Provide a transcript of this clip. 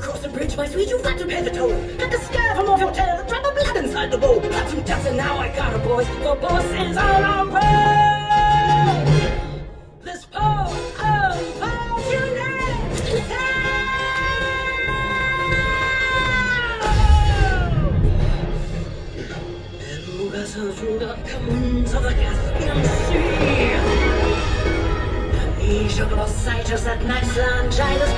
the bridge, my sweet, you've got to pay the toll. Got the scab from off your tail, drop of blood inside the bowl. Got some dust and now I got a boys, The boss is on our way. This poor the comes of the Caspian Sea. Amnesia glossitis at night, Longinus